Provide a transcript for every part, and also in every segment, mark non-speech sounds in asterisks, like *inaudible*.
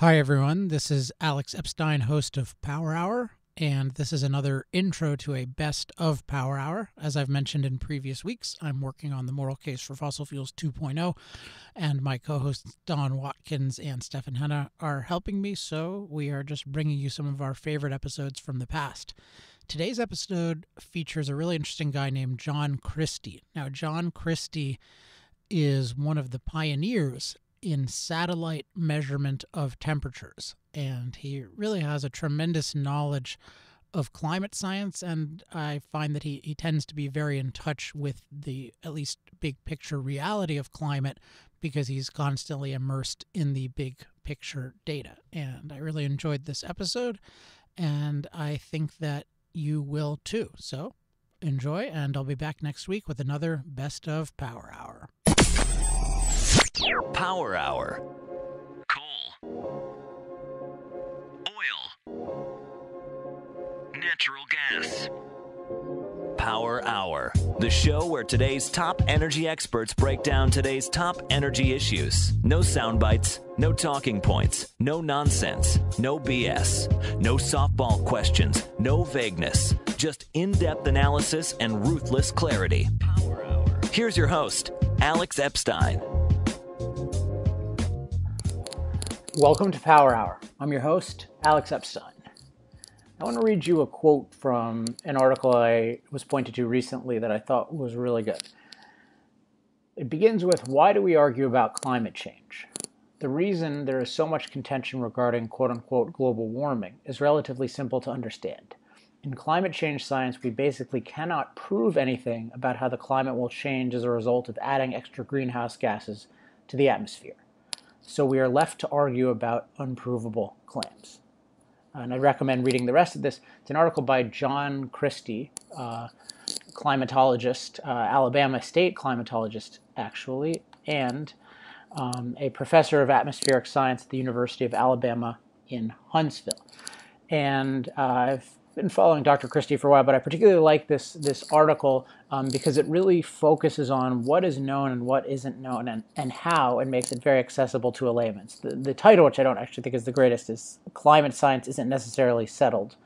Hi, everyone. This is Alex Epstein, host of Power Hour, and this is another intro to a best of Power Hour. As I've mentioned in previous weeks, I'm working on the moral case for fossil fuels 2.0, and my co hosts Don Watkins and Stefan Henna are helping me, so we are just bringing you some of our favorite episodes from the past. Today's episode features a really interesting guy named John Christy. Now, John Christy is one of the pioneers in satellite measurement of temperatures. And he really has a tremendous knowledge of climate science. And I find that he, he tends to be very in touch with the at least big picture reality of climate because he's constantly immersed in the big picture data. And I really enjoyed this episode. And I think that you will too. So enjoy, and I'll be back next week with another Best of Power Hour. Power Hour. Coal. Oil. Natural gas. Power Hour, the show where today's top energy experts break down today's top energy issues. No sound bites, no talking points, no nonsense, no BS, no softball questions, no vagueness, just in depth analysis and ruthless clarity. Power Hour. Here's your host, Alex Epstein. Welcome to Power Hour. I'm your host, Alex Epstein. I want to read you a quote from an article I was pointed to recently that I thought was really good. It begins with Why do we argue about climate change? The reason there is so much contention regarding quote unquote global warming is relatively simple to understand. In climate change science, we basically cannot prove anything about how the climate will change as a result of adding extra greenhouse gases to the atmosphere so we are left to argue about unprovable claims. And I recommend reading the rest of this. It's an article by John Christy, uh, climatologist, uh, Alabama State climatologist, actually, and um, a professor of atmospheric science at the University of Alabama in Huntsville. And uh, I've been following Dr. Christy for a while, but I particularly like this this article um, because it really focuses on what is known and what isn't known and, and how and makes it very accessible to a layman. The, the title, which I don't actually think is the greatest, is Climate Science Isn't Necessarily Settled,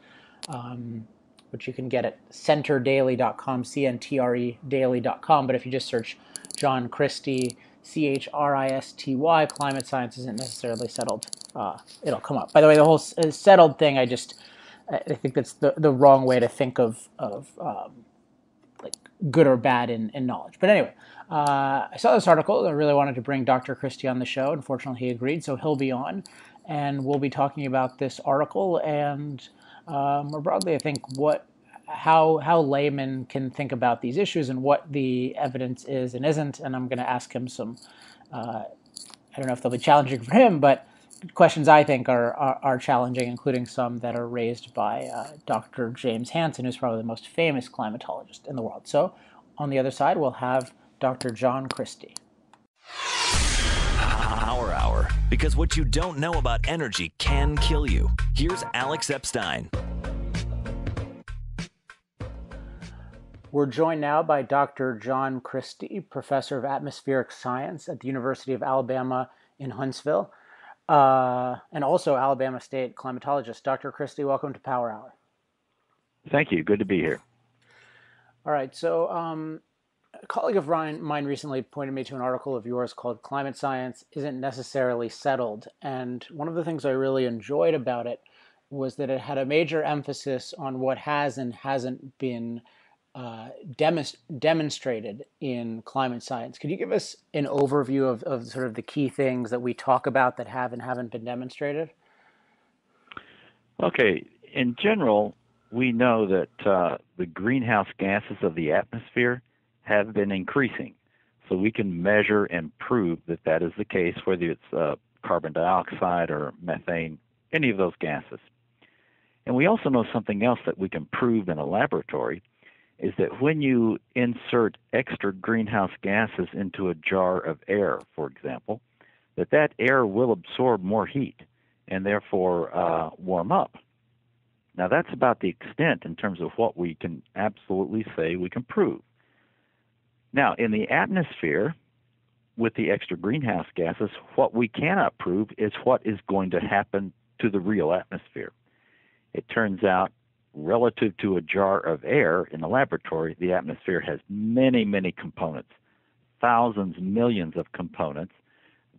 um, which you can get at centerdaily.com, C-N-T-R-E daily.com. But if you just search John Christy, C-H-R-I-S-T-Y, Climate Science Isn't Necessarily Settled, uh, it'll come up. By the way, the whole settled thing, I just I think that's the, the wrong way to think of, of um, good or bad in, in knowledge. But anyway, uh, I saw this article. I really wanted to bring Dr. Christy on the show. Unfortunately, he agreed, so he'll be on. And we'll be talking about this article and uh, more broadly, I think, what how how laymen can think about these issues and what the evidence is and isn't. And I'm going to ask him some. Uh, I don't know if they'll be challenging for him, but questions I think are, are, are, challenging, including some that are raised by uh, Dr. James Hansen, who's probably the most famous climatologist in the world. So on the other side, we'll have Dr. John Christy. Power Hour, because what you don't know about energy can kill you. Here's Alex Epstein. We're joined now by Dr. John Christy, professor of atmospheric science at the University of Alabama in Huntsville uh, and also Alabama State climatologist. Dr. Christy, welcome to Power Hour. Thank you. Good to be here. All right. So, um, a colleague of mine recently pointed me to an article of yours called Climate Science Isn't Necessarily Settled. And one of the things I really enjoyed about it was that it had a major emphasis on what has and hasn't been uh, demonstrated in climate science. Could you give us an overview of, of sort of the key things that we talk about that have and haven't been demonstrated? Okay. In general, we know that uh, the greenhouse gases of the atmosphere have been increasing. So we can measure and prove that that is the case, whether it's uh, carbon dioxide or methane, any of those gases. And we also know something else that we can prove in a laboratory, is that when you insert extra greenhouse gases into a jar of air, for example, that that air will absorb more heat and therefore uh, warm up. Now that's about the extent in terms of what we can absolutely say we can prove. Now in the atmosphere, with the extra greenhouse gases, what we cannot prove is what is going to happen to the real atmosphere. It turns out, relative to a jar of air in the laboratory, the atmosphere has many, many components, thousands, millions of components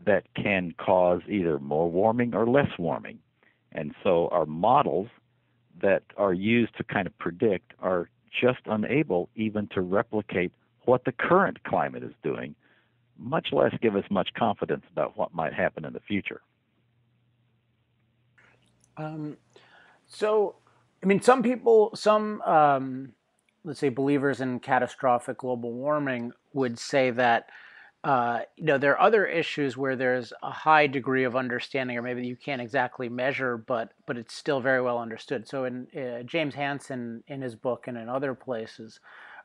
that can cause either more warming or less warming. And so our models that are used to kind of predict are just unable even to replicate what the current climate is doing much less give us much confidence about what might happen in the future. Um, so, I mean, some people, some, um, let's say, believers in catastrophic global warming would say that, uh, you know, there are other issues where there's a high degree of understanding, or maybe you can't exactly measure, but but it's still very well understood. So, in uh, James Hansen, in his book and in other places,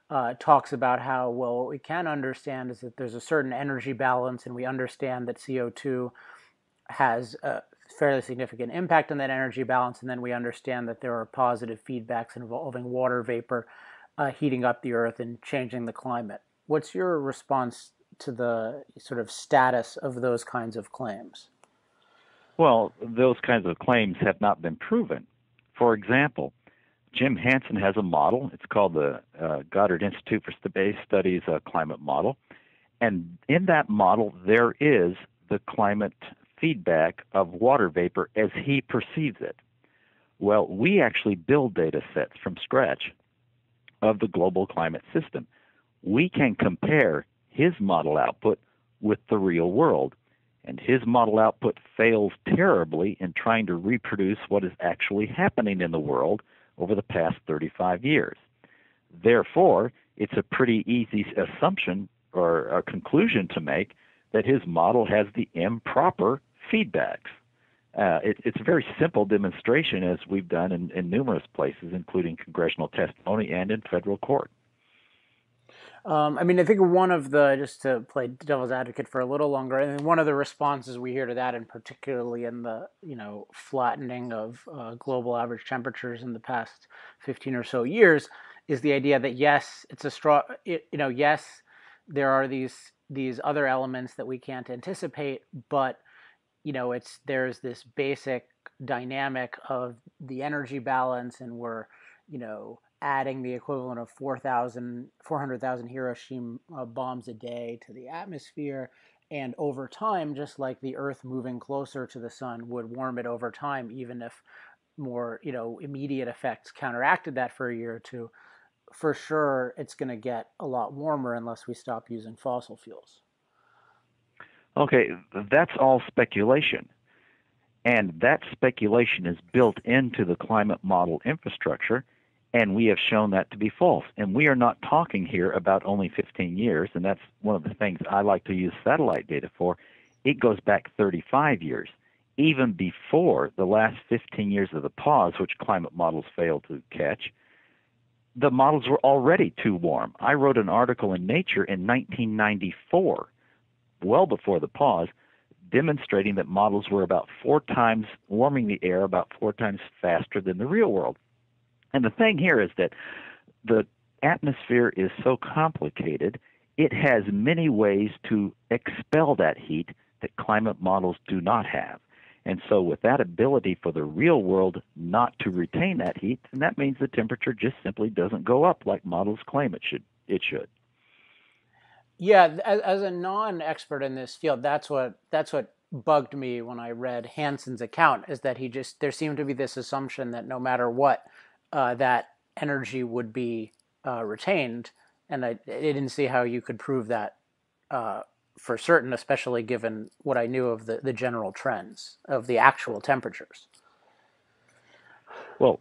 uh, talks about how well what we can understand is that there's a certain energy balance, and we understand that CO2 has a fairly significant impact on that energy balance, and then we understand that there are positive feedbacks involving water vapor uh, heating up the earth and changing the climate. What's your response to the sort of status of those kinds of claims? Well, those kinds of claims have not been proven. For example, Jim Hansen has a model. It's called the uh, Goddard Institute for Space Studies uh, Climate Model. And in that model, there is the climate feedback of water vapor as he perceives it. Well, we actually build data sets from scratch of the global climate system. We can compare his model output with the real world. And his model output fails terribly in trying to reproduce what is actually happening in the world over the past 35 years. Therefore, it's a pretty easy assumption or a conclusion to make that his model has the improper feedbacks. Uh, it, it's a very simple demonstration, as we've done in, in numerous places, including congressional testimony and in federal court. Um, I mean, I think one of the just to play devil's advocate for a little longer, I mean, one of the responses we hear to that, and particularly in the you know flattening of uh, global average temperatures in the past fifteen or so years, is the idea that yes, it's a straw. It, you know, yes, there are these these other elements that we can't anticipate, but you know, it's there's this basic dynamic of the energy balance, and we're you know adding the equivalent of 4,000, 400,000 Hiroshima bombs a day to the atmosphere. And over time, just like the Earth moving closer to the sun would warm it over time, even if more, you know, immediate effects counteracted that for a year or two, for sure it's going to get a lot warmer unless we stop using fossil fuels. Okay, that's all speculation. And that speculation is built into the climate model infrastructure and we have shown that to be false. And we are not talking here about only 15 years, and that's one of the things I like to use satellite data for. It goes back 35 years, even before the last 15 years of the pause, which climate models failed to catch. The models were already too warm. I wrote an article in Nature in 1994, well before the pause, demonstrating that models were about four times warming the air about four times faster than the real world. And the thing here is that the atmosphere is so complicated, it has many ways to expel that heat that climate models do not have. And so, with that ability for the real world not to retain that heat, and that means the temperature just simply doesn't go up like models claim it should. It should. Yeah, as, as a non-expert in this field, that's what that's what bugged me when I read Hansen's account is that he just there seemed to be this assumption that no matter what, uh, that energy would be uh, retained. And I, I, didn't see how you could prove that uh, for certain, especially given what I knew of the, the general trends of the actual temperatures. Well,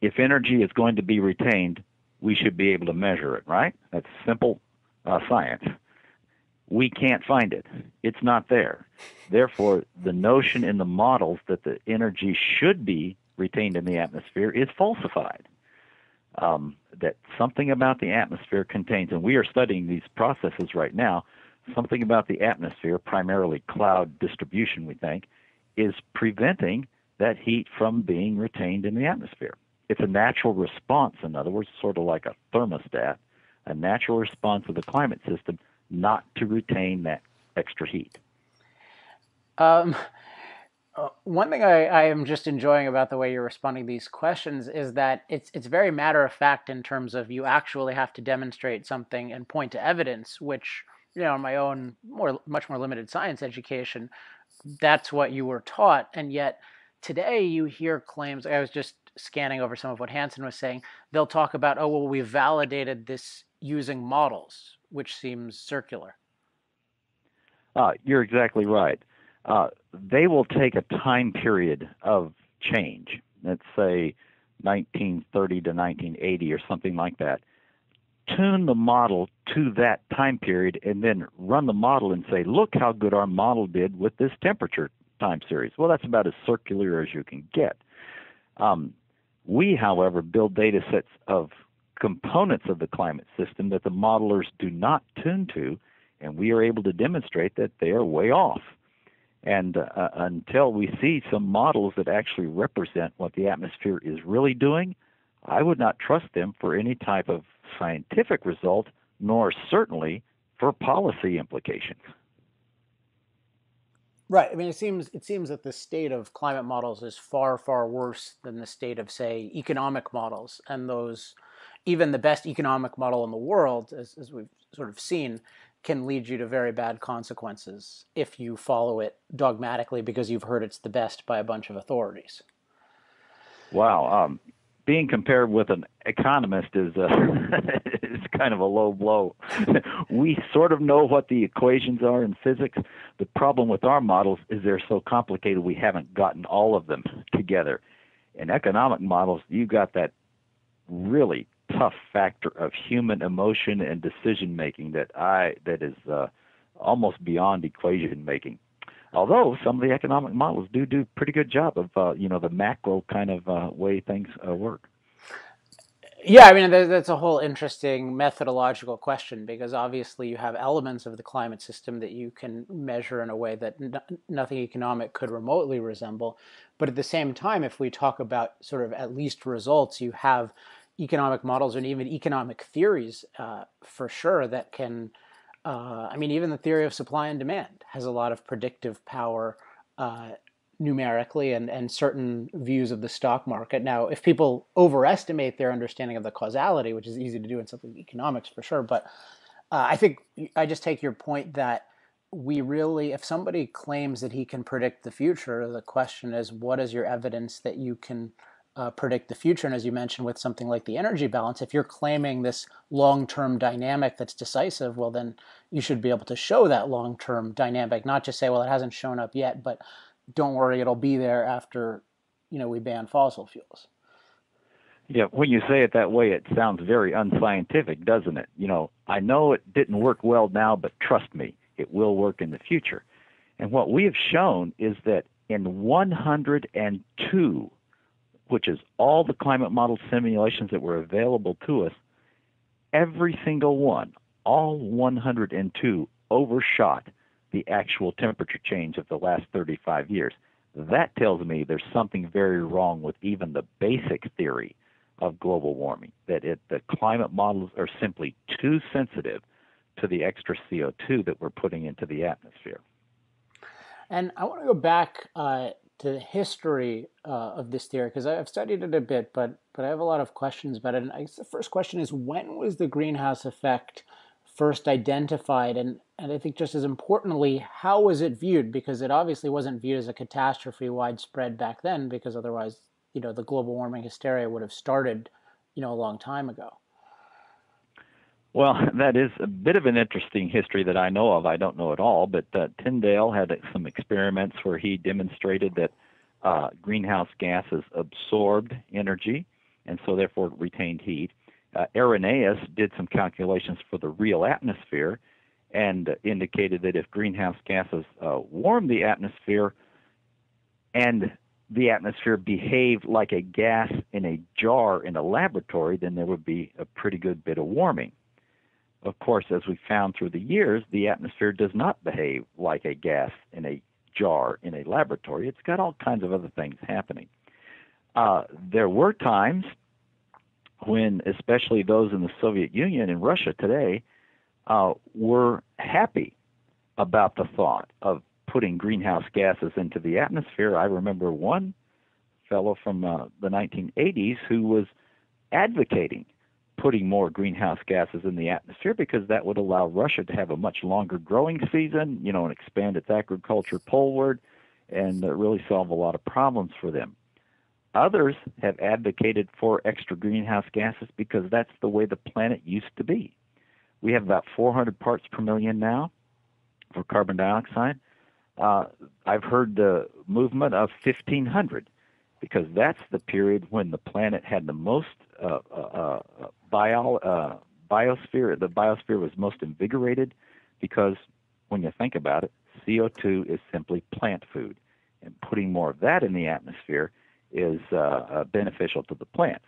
if energy is going to be retained, we should be able to measure it, right? That's simple uh, science. We can't find it. It's not there. Therefore, the notion in the models that the energy should be retained in the atmosphere is falsified. Um, that something about the atmosphere contains, and we are studying these processes right now, something about the atmosphere, primarily cloud distribution, we think, is preventing that heat from being retained in the atmosphere. It's a natural response, in other words, sort of like a thermostat, a natural response of the climate system not to retain that extra heat. Um, uh, one thing I, I, am just enjoying about the way you're responding to these questions is that it's it's very matter of fact in terms of you actually have to demonstrate something and point to evidence, which you know in my own more much more limited science education, that's what you were taught, and yet today you hear claims. I was just scanning over some of what Hansen was saying. They'll talk about oh well we validated this using models, which seems circular. Uh, you're exactly right uh, they will take a time period of change, let's say 1930 to 1980 or something like that, tune the model to that time period, and then run the model and say, look how good our model did with this temperature time series. Well, that's about as circular as you can get. Um, we, however, build data sets of components of the climate system that the modelers do not tune to, and we are able to demonstrate that they are way off. And uh, until we see some models that actually represent what the atmosphere is really doing, I would not trust them for any type of scientific result, nor certainly for policy implications. Right. I mean, it seems it seems that the state of climate models is far far worse than the state of, say, economic models, and those even the best economic model in the world, as, as we've sort of seen, can lead you to very bad consequences if you follow it dogmatically because you've heard it's the best by a bunch of authorities. Wow, um, being compared with an economist is uh, *laughs* is kind of a low blow. *laughs* we sort of know what the equations are in physics. The problem with our models is they're so complicated we haven't gotten all of them together. In economic models, you got that really tough factor of human emotion and decision making that I that is uh, almost beyond equation making. Although some of the economic models do do pretty good job of uh, you know the macro kind of uh, way things uh, work. Yeah, I mean that's a whole interesting methodological question because obviously you have elements of the climate system that you can measure in a way that nothing economic could remotely resemble. But at the same time, if we talk about sort of at least results, you have economic models and even economic theories uh, for sure that can uh, i mean even the theory of supply and demand has a lot of predictive power uh, numerically and, and certain views of the stock market. Now if people overestimate their understanding of the causality which is easy to do in something economics for sure but uh, i think i just take your point that we really if somebody claims that he can predict the future the question is what is your evidence that you can uh, predict the future. And as you mentioned, with something like the energy balance, if you're claiming this long term dynamic that's decisive, well, then you should be able to show that long term dynamic, not just say, well, it hasn't shown up yet, but don't worry, it'll be there after you know we ban fossil fuels. Yeah, when you say it that way, it sounds very unscientific, doesn't it? You know, I know it didn't work well now, but trust me, it will work in the future. And what we have shown is that in 102 which is all the climate model simulations that were available to us, every single one, all 102, overshot the actual temperature change of the last 35 years. That tells me there's something very wrong with even the basic theory of global warming, that it, the climate models are simply too sensitive to the extra CO2 that we're putting into the atmosphere. And I want to go back uh, to the history uh, of this theory because I've studied it a bit, but but I have a lot of questions about it. And I guess the first question is when was the greenhouse effect first identified, and and I think just as importantly, how was it viewed? Because it obviously wasn't viewed as a catastrophe widespread back then, because otherwise, you know, the global warming hysteria would have started, you know, a long time ago. Well, *laughs* that is a bit of an interesting history that I know of. I don't know it all, but uh, Tyndall had some experiments where he demonstrated that uh, greenhouse gases absorbed energy and so therefore retained heat. Uh, Arrhenius did some calculations for the real atmosphere and indicated that if greenhouse gases uh, warm the atmosphere and the atmosphere behaved like a gas in a jar in a laboratory, then there would be a pretty good bit of warming. Of course, as we found through the years, the atmosphere does not behave like a gas in a jar in a laboratory. It's got all kinds of other things happening. Uh, there were times when, especially those in the Soviet Union and Russia today, uh, were happy about the thought of putting greenhouse gases into the atmosphere. I remember one fellow from uh, the 1980s who was advocating putting more greenhouse gases in the atmosphere because that would allow Russia to have a much longer growing season, you know, and expand its agriculture poleward and uh, really solve a lot of problems for them. Others have advocated for extra greenhouse gases because that's the way the planet used to be. We have about 400 parts per million now for carbon dioxide. Uh, I've heard the movement of 1500 because that's the period when the planet had the most uh, uh, uh bio, uh, biosphere. The biosphere was most invigorated because when you think about it, CO2 is simply plant food, and putting more of that in the atmosphere is uh, uh, beneficial to the plants.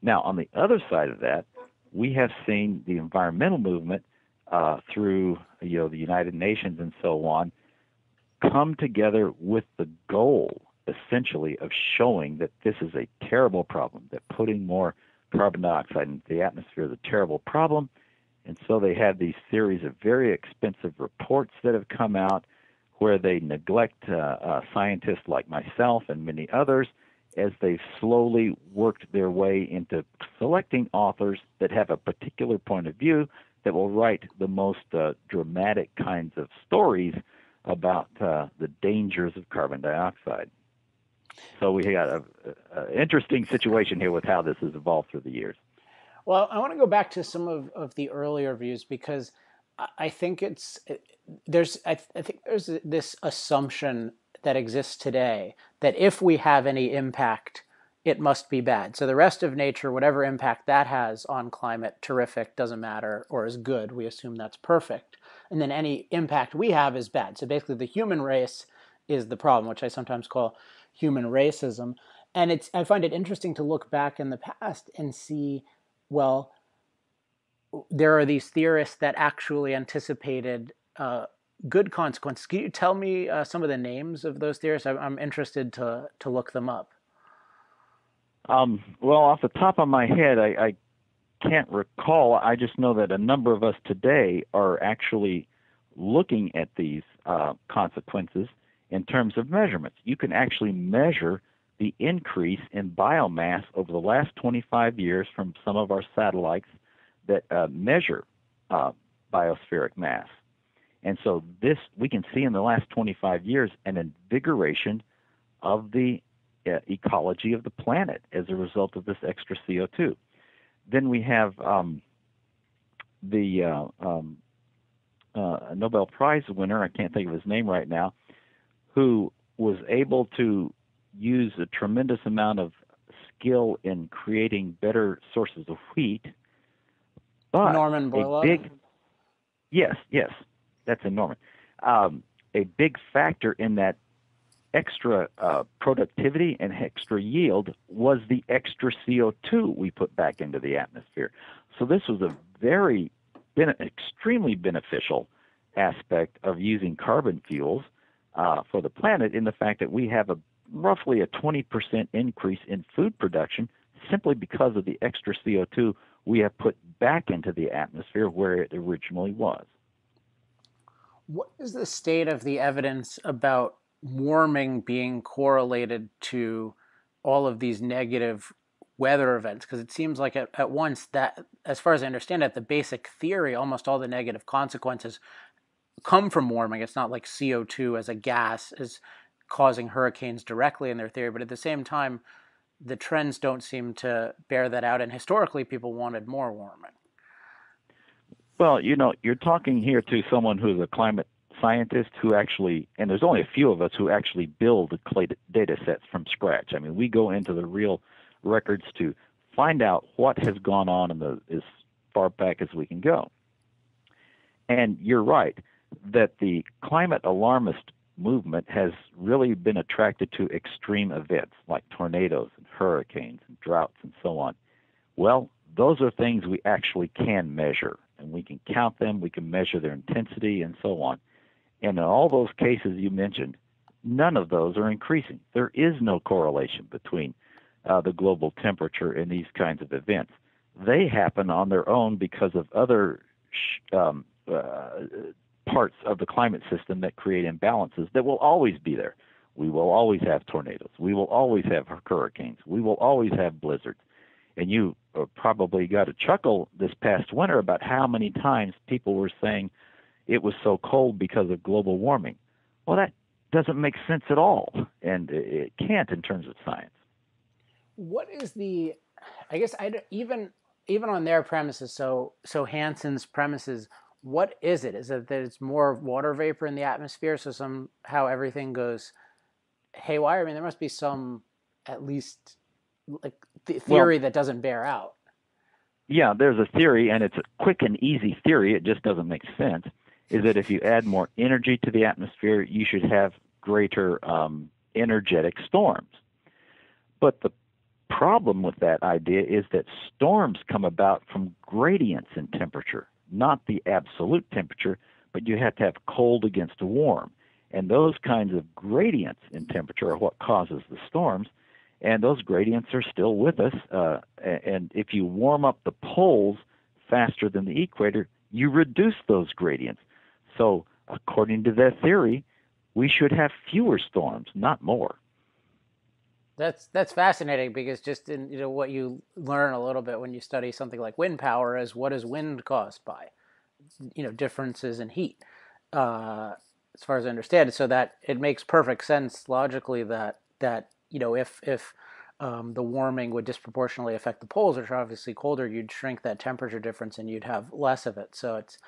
Now, on the other side of that, we have seen the environmental movement through you know the United Nations and so on come together with the goal essentially of showing that this is a terrible problem, that putting more carbon dioxide into the atmosphere is a terrible problem. And so they have these series of very expensive reports that have come out where they neglect uh, uh, scientists like myself and many others as they've slowly worked their way into selecting authors that have a particular point of view that will write the most uh, dramatic kinds of stories about uh, the dangers of carbon dioxide. So we got an interesting situation here with how this has evolved through the years. Well, I want to go back to some of, of the earlier views because I think it's there's I, th- I think there's this assumption that exists today that if we have any impact, it must be bad. So the rest of nature, whatever impact that has on climate, terrific, doesn't matter, or is good. We assume that's perfect. And then any impact we have is bad. So basically, the human race is the problem, which I sometimes call human racism. And it's I find it interesting to look back in the past and see, well, there are these theorists that actually anticipated uh, good consequences. Can you tell me uh, some of the names of those theorists? I'm, I'm interested to to look them up. Um, well, off the top of my head, I, I can't recall. I just know that a number of us today are actually looking at these uh, consequences in terms of measurements. You can actually measure the increase in biomass over the last 25 years from some of our satellites that uh, measure uh, biospheric mass. And so this we can see in the last 25 years an invigoration of the uh, ecology of the planet as a result of this extra CO2. Then we have um, the uh, um, uh, Nobel Prize winner, I can't think of his name right now, who was able to use a tremendous amount of skill in creating better sources of wheat. But Norman Borlaug? Big, yes, yes, that's a Norman. Um, a big factor in that extra uh, productivity and extra yield was the extra CO2 we put back into the atmosphere. So this was a very, extremely beneficial aspect of using carbon fuels uh, for the planet in the fact that we have a roughly a 20% increase in food production simply because of the extra CO2 we have put back into the atmosphere where it originally was. What is the state of the evidence about warming being correlated to all of these negative weather events? Because it seems like at, at once that, as far as I understand it, the basic theory, almost all the negative consequences come from warming. It's not like CO2 as a gas is causing hurricanes directly in their theory, but at the same time, the trends don't seem to bear that out. And historically, people wanted more warming. Well, you know, you're talking here to someone who's a climate scientist who actually, and there's only a few of us who actually build data sets from scratch. I mean, we go into the real records to find out what has gone on in the as far back as we can go. And you're right that the climate alarmist movement has really been attracted to extreme events like tornadoes and hurricanes and droughts and so on. Well, those are things we actually can measure and we can count them, we can measure their intensity and so on. And in all those cases you mentioned, none of those are increasing. There is no correlation between uh, the global temperature and these kinds of events. They happen on their own because of other sh- um, uh, parts of the climate system that create imbalances that will always be there. We will always have tornadoes. We will always have hurricanes. We will always have blizzards. And you uh, probably got a chuckle this past winter about how many times people were saying it was so cold because of global warming. Well, that doesn't make sense at all, and it can't in terms of science. What is the? I guess I even even on their premises. So so Hansen's premises. What is it? Is it that it's more water vapor in the atmosphere, so somehow everything goes haywire? I mean, there must be some at least like th- theory well, that doesn't bear out. Yeah, there's a theory, and it's a quick and easy theory. It just doesn't make sense. Is that if you add more energy to the atmosphere, you should have greater um, energetic storms. But the problem with that idea is that storms come about from gradients in temperature, not the absolute temperature, but you have to have cold against warm. And those kinds of gradients in temperature are what causes the storms. And those gradients are still with us. Uh, and if you warm up the poles faster than the equator, you reduce those gradients. So, according to that theory, we should have fewer storms, not more. That's that's fascinating because just in you know what you learn a little bit when you study something like wind power is what is wind caused by, you know differences in heat, uh, as far as I understand. So that it makes perfect sense logically that that you know if if um, the warming would disproportionately affect the poles, which are obviously colder, you'd shrink that temperature difference and you'd have less of it. So it's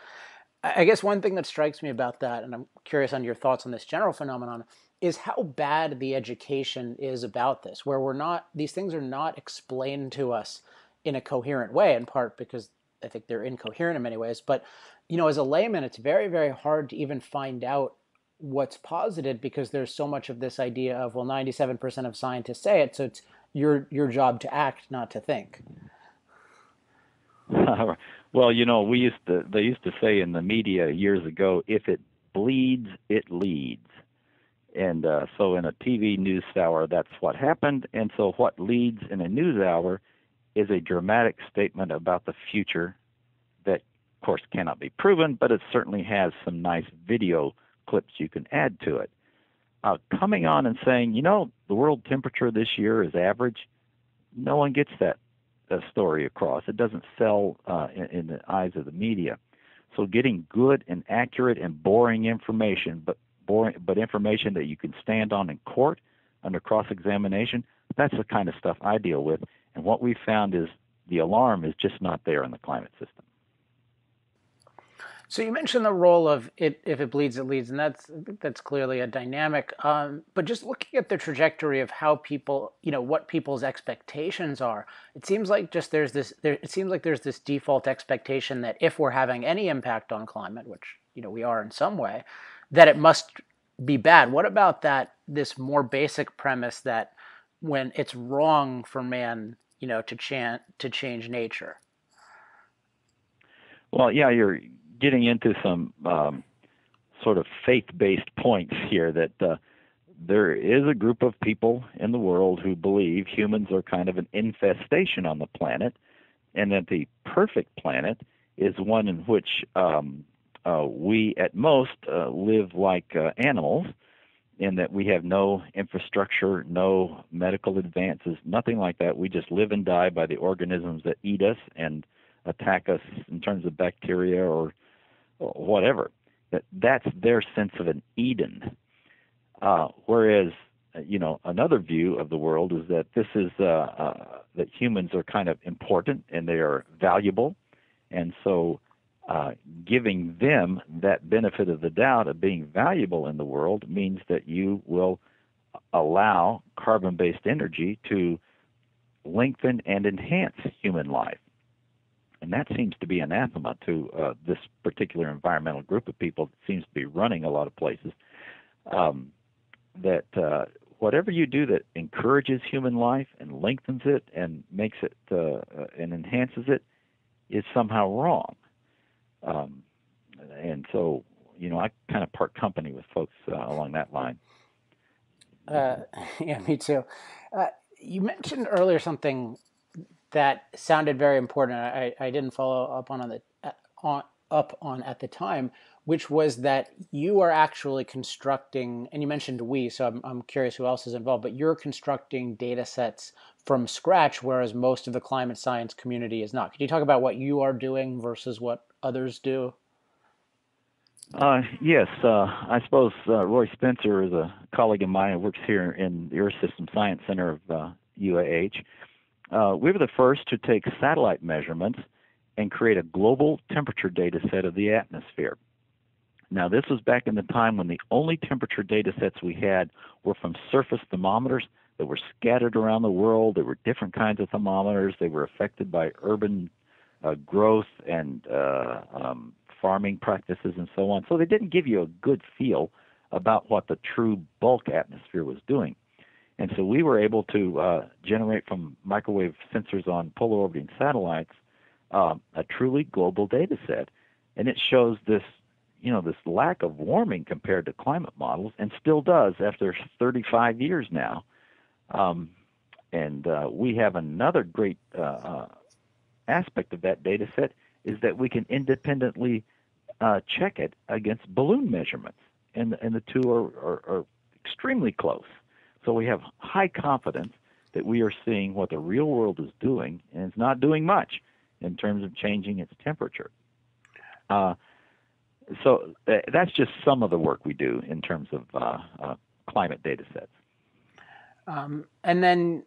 I guess one thing that strikes me about that, and I'm curious on your thoughts on this general phenomenon, is how bad the education is about this, where we're not, these things are not explained to us in a coherent way, in part because I think they're incoherent in many ways. But, you know, as a layman, it's very, very hard to even find out what's posited because there's so much of this idea of, well, 97% of scientists say it, so it's your, your job to act, not to think. *laughs* Well, you know, we used to they used to say in the media years ago, if it bleeds, it leads. And uh, so in a TV news hour, that's what happened. And so what leads in a news hour is a dramatic statement about the future that, of course, cannot be proven, but it certainly has some nice video clips you can add to it. Uh, coming on and saying, you know, the world temperature this year is average, no one gets that story across. It doesn't sell uh, in, in the eyes of the media. So getting good and accurate and boring information, but but information that you can stand on in court under cross-examination, that's the kind of stuff I deal with. And what we found is the alarm is just not there in the climate system. So you mentioned the role of it if it bleeds, it leads, and that's that's clearly a dynamic. Um, but just looking at the trajectory of how people, you know, what people's expectations are, it seems like just there's this. There, it seems like there's this default expectation that if we're having any impact on climate, which you know we are in some way, that it must be bad. What about that? This more basic premise that when it's wrong for man, you know, to chant to change nature. Well, yeah, you're getting into some um, sort of faith-based points here that uh, there is a group of people in the world who believe humans are kind of an infestation on the planet, and that the perfect planet is one in which um, uh, we, at most, uh, live like uh, animals, in that we have no infrastructure, no medical advances, nothing like that. We just live and die by the organisms that eat us and attack us in terms of bacteria or whatever. That that's their sense of an Eden. Uh, whereas, you know, another view of the world is that this is uh, uh, that humans are kind of important and they are valuable, and so uh, giving them that benefit of the doubt of being valuable in the world means that you will allow carbon-based energy to lengthen and enhance human life. And that seems to be anathema to uh, this particular environmental group of people that seems to be running a lot of places. Um, that uh, whatever you do that encourages human life and lengthens it and makes it uh, uh and enhances it is somehow wrong. Um, and so, you know, I kind of part company with folks uh, along that line. Uh, *laughs* yeah, me too. you mentioned earlier something that sounded very important. I, I didn't follow up on, on the on, up on at the time which was that you are actually constructing, and you mentioned we, so I'm, I'm curious who else is involved, but you're constructing data sets from scratch, whereas most of the climate science community is not. Could you talk about what you are doing versus what others do? Uh, yes, uh, I suppose uh, Roy Spencer is a colleague of mine who works here in the Earth System Science Center of UAH. Uh, uh, we were the first to take satellite measurements and create a global temperature data set of the atmosphere. Now, this was back in the time when the only temperature data sets we had were from surface thermometers that were scattered around the world. There were different kinds of thermometers. They were affected by urban uh, growth and uh, um, farming practices and so on. So they didn't give you a good feel about what the true bulk atmosphere was doing. And so we were able to uh, generate from microwave sensors on polar orbiting satellites uh, a truly global data set. And it shows this, you know, this lack of warming compared to climate models, and still does after 35 years now. Um, and uh, we have another great uh, uh, aspect of that data set is that we can independently uh, check it against balloon measurements, and and the two are, are, are extremely close. So we have high confidence that we are seeing what the real world is doing, and it's not doing much in terms of changing its temperature. Uh, so uh, that's just some of the work we do in terms of uh, uh climate data sets. Um, and then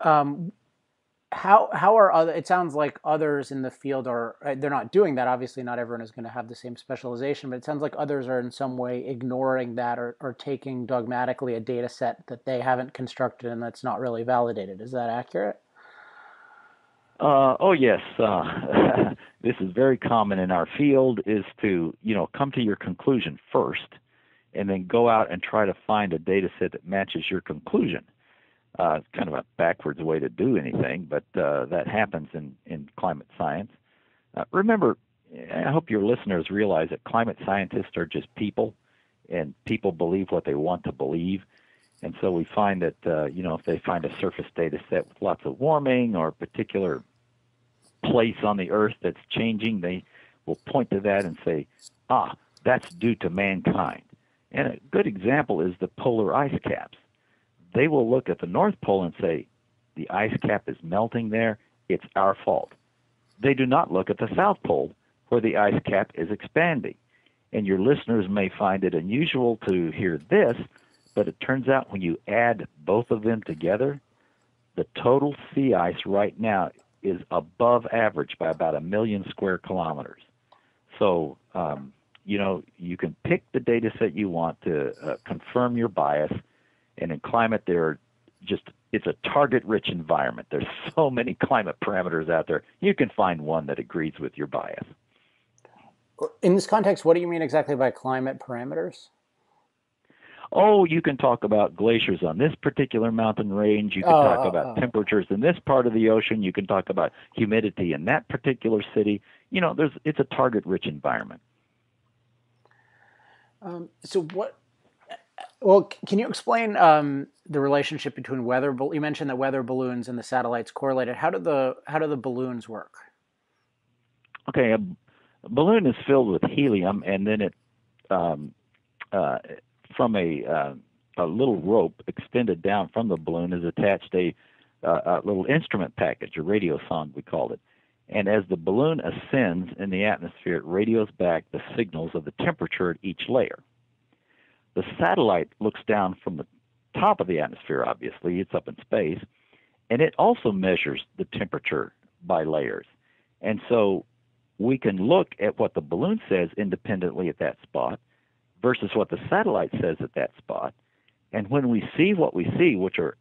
um, how how are other it sounds like others in the field are uh, they're not doing that. Obviously not everyone is going to have the same specialization but it sounds like others are in some way ignoring that or, or taking dogmatically a data set that they haven't constructed and that's not really validated. Is that accurate? Uh, oh yes. Uh, *laughs* this is very common in our field is to you know come to your conclusion first and then go out and try to find a data set that matches your conclusion uh, kind of a backwards way to do anything, but uh, that happens in, in climate science. Uh, remember, I hope your listeners realize that climate scientists are just people, and people believe what they want to believe. And so we find that, uh, you know, if they find a surface data set with lots of warming or a particular place on the Earth that's changing, they will point to that and say, ah, that's due to mankind. And a good example is the polar ice caps they will look at the North Pole and say, the ice cap is melting there, it's our fault. They do not look at the South Pole where the ice cap is expanding. And your listeners may find it unusual to hear this, but it turns out when you add both of them together, the total sea ice right now is above average by about a million square kilometers. So, um, you know, you can pick the data set you want to uh, confirm your bias and in climate there are just it's a target rich environment. There's *laughs* so many climate parameters out there. You can find one that agrees with your bias. In this context what do you mean exactly by climate parameters? Oh you can talk about glaciers on this particular mountain range. You can oh, talk oh, about oh. temperatures in this part of the ocean. You can talk about humidity in that particular city. You know there's it's a target rich environment. Um, so what well, can you explain um, the relationship between weather? You mentioned that weather balloons and the satellites correlated. How do the how do the balloons work? Okay, a, balloon is filled with helium, and then it um, uh, from a uh, a little rope extended down from the balloon is attached a, uh, a little instrument package, a radio sond we called it. And as the balloon ascends in the atmosphere, it radios back the signals of the temperature at each layer. The satellite looks down from the top of the atmosphere, obviously, it's up in space, and it also measures the temperature by layers. And so we can look at what the balloon says independently at that spot versus what the satellite says at that spot. And when we see what we see, which are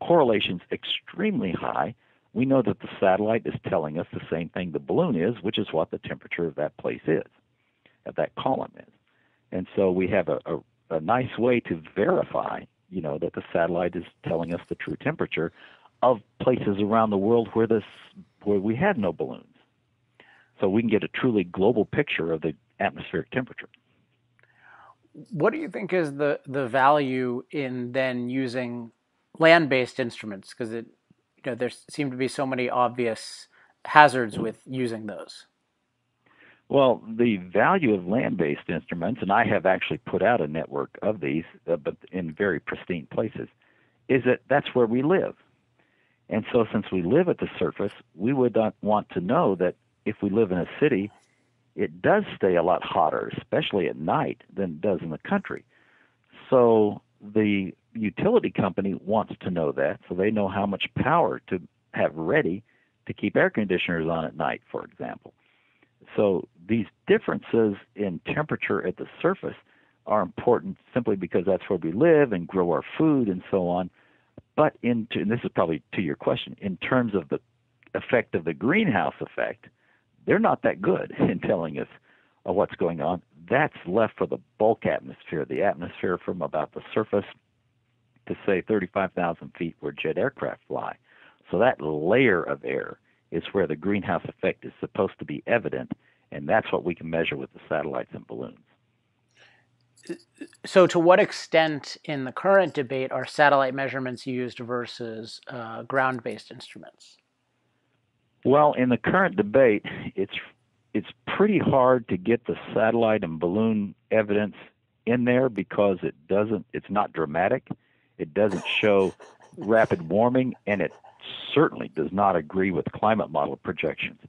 correlations extremely high, we know that the satellite is telling us the same thing the balloon is, which is what the temperature of that place is, of that column is. And so we have a, a, a nice way to verify, you know, that the satellite is telling us the true temperature of places around the world where this where we had no balloons. So we can get a truly global picture of the atmospheric temperature. What do you think is the the value in then using land-based instruments because it you know there seem to be so many obvious hazards with using those. Well, the value of land-based instruments, and I have actually put out a network of these, uh, but in very pristine places, is that that's where we live. And so, since we live at the surface, we would not want to know that if we live in a city, it does stay a lot hotter, especially at night, than it does in the country. So, the utility company wants to know that, so they know how much power to have ready to keep air conditioners on at night, for example. So these differences in temperature at the surface are important simply because that's where we live and grow our food and so on. But in and this is probably to your question, in terms of the effect of the greenhouse effect, they're not that good *laughs* in telling us uh, what's going on. That's left for the bulk atmosphere, the atmosphere from about the surface to say 35,000 feet where jet aircraft fly. So that layer of air is where the greenhouse effect is supposed to be evident, and that's what we can measure with the satellites and balloons. So, to what extent in the current debate are satellite measurements used versus uh, ground based instruments? Well, in the current debate, it's it's pretty hard to get the satellite and balloon evidence in there because it doesn't it's not dramatic. It doesn't show rapid warming and it certainly does not agree with climate model projections.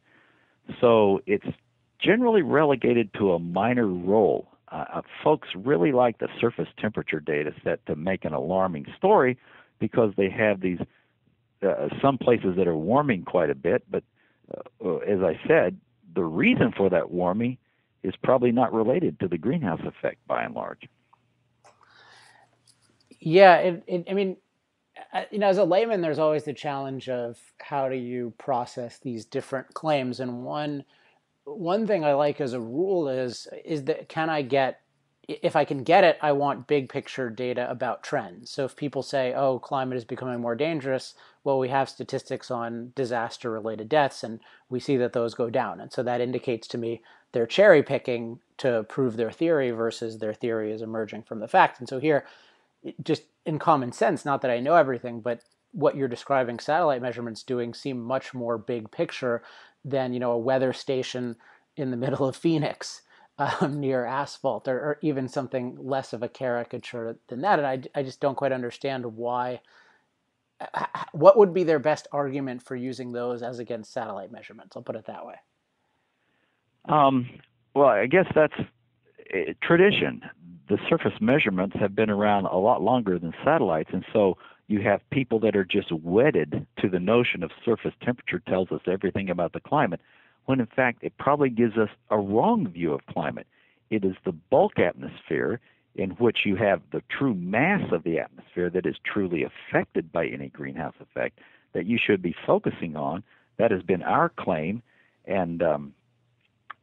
So it's generally relegated to a minor role. Uh, uh, folks really like the surface temperature data set to make an alarming story because they have these uh, some places that are warming quite a bit, but uh, uh, as I said, the reason for that warming is probably not related to the greenhouse effect by and large. Yeah, I mean, you know, as a layman, there's always the challenge of how do you process these different claims. And one one thing I like as a rule is is that can I get if I can get it, I want big picture data about trends. So if people say, "Oh, climate is becoming more dangerous," well, we have statistics on disaster related deaths, and we see that those go down. And so that indicates to me they're cherry picking to prove their theory versus their theory is emerging from the facts. And so here, just in common sense, not that I know everything, but what you're describing satellite measurements doing seem much more big picture than you know a weather station in the *laughs* middle of Phoenix um, near asphalt, or, or, even something less of a caricature than that. And I, I just don't quite understand why. What would be their best argument for using those as against satellite measurements? I'll put it that way. Um, well, I guess that's eh, tradition the surface measurements have been around a lot longer than satellites, and so you have people that are just wedded to the notion of surface temperature tells us everything about the climate, when in fact it probably gives us a wrong view of climate. It is the bulk atmosphere in which you have the true mass of the atmosphere that is truly affected by any greenhouse effect that you should be focusing on. That has been our claim, and um,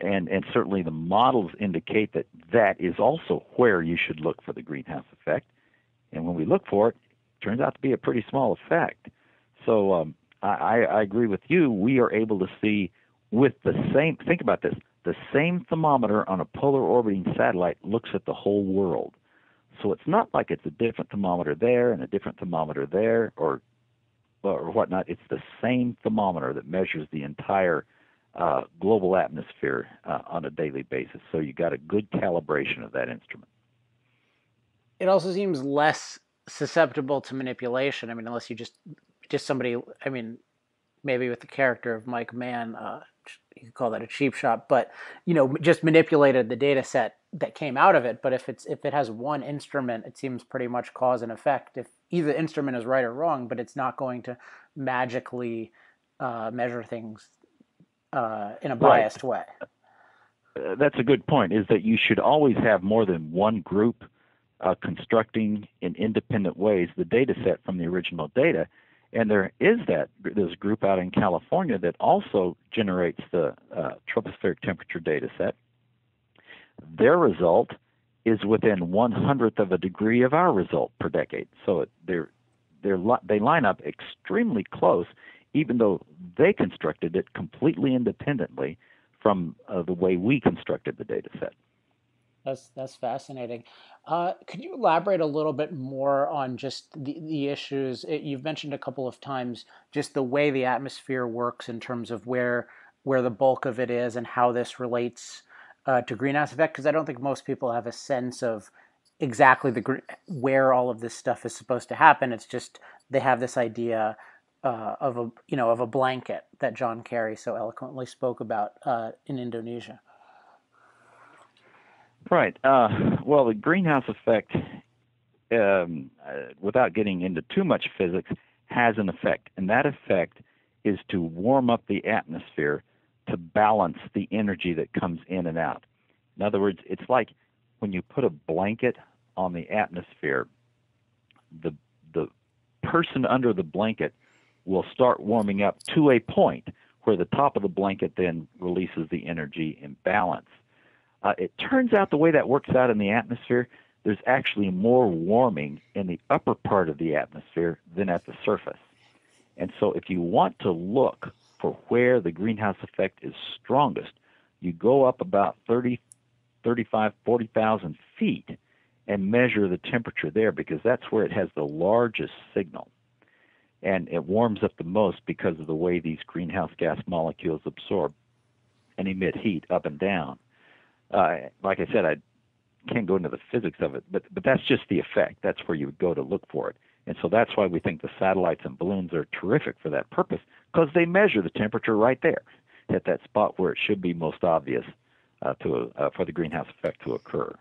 and and certainly the models indicate that that is also where you should look for the greenhouse effect. And when we look for it, it turns out to be a pretty small effect. So um, I, I agree with you. We are able to see with the same. Think about this: the same thermometer on a polar orbiting satellite looks at the whole world. So it's not like it's a different thermometer there and a different thermometer there, or or whatnot. It's the same thermometer that measures the entire uh, global atmosphere uh, on a daily basis. So you got a good calibration of that instrument. It also seems less susceptible to manipulation. I mean, unless you just just somebody. I mean, maybe with the character of Mike Mann, uh, you could call that a cheap shot. But you know, just manipulated the data set that came out of it. But if it's if it has one instrument, it seems pretty much cause and effect. If either instrument is right or wrong, but it's not going to magically uh, measure things uh, in a biased right. way. Uh, that's a good point. Is that you should always have more than one group uh, constructing in independent ways the data set from the original data. And there is that there's a group out in California that also generates the uh, tropospheric temperature data set. Their result is within one hundredth of a degree of our result per decade. So they're, they're, they line up extremely close even though they constructed it completely independently from uh, the way we constructed the data set. That's that's fascinating. Uh, could you elaborate a little bit more on just the, the issues it, you've mentioned a couple of times, just the way the atmosphere works in terms of where where the bulk of it is and how this relates uh, to greenhouse effect? Because I don't think most people have a sense of exactly the where all of this stuff is supposed to happen. It's just they have this idea uh, of a you know of a blanket that John Kerry so eloquently spoke about uh, in Indonesia. Right. Uh, well, the greenhouse effect, um, uh, without getting into too much physics, has an effect, and that effect is to warm up the atmosphere to balance the energy that comes in and out. In other words, it's like when you put a blanket on the atmosphere, the the person under the blanket will start warming up to a point where the top of the blanket then releases the energy in balance. Uh, it turns out the way that works out in the atmosphere, there's actually more warming in the upper part of the atmosphere than at the surface. And so if you want to look for where the greenhouse effect is strongest, you go up about 30, 35, 40,000 feet and measure the temperature there because that's where it has the largest signal. And it warms up the most because of the way these greenhouse gas molecules absorb and emit heat up and down. Uh, like I said, I can't go into the physics of it, but but that's just the effect. That's where you would go to look for it. And so that's why we think the satellites and balloons are terrific for that purpose because they measure the temperature right there at that spot where it should be most obvious uh, to uh, for the greenhouse effect to occur.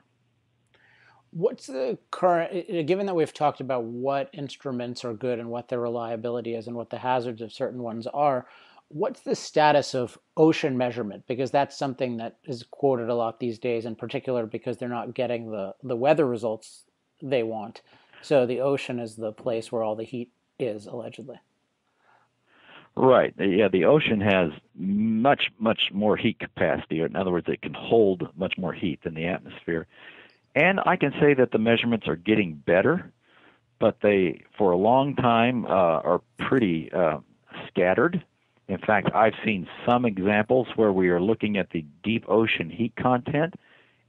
What's the current, given that we've talked about what instruments are good and what their reliability is and what the hazards of certain ones are, what's the status of ocean measurement? Because that's something that is quoted a lot these days, in particular because they're not getting the, the weather results they want. So the ocean is the place where all the heat is, allegedly. Right. Yeah, the ocean has much, much more heat capacity. In other words, it can hold much more heat than the atmosphere. And I can say that the measurements are getting better, but they, for a long time, uh, are pretty uh, scattered. In fact, I've seen some examples where we are looking at the deep ocean heat content,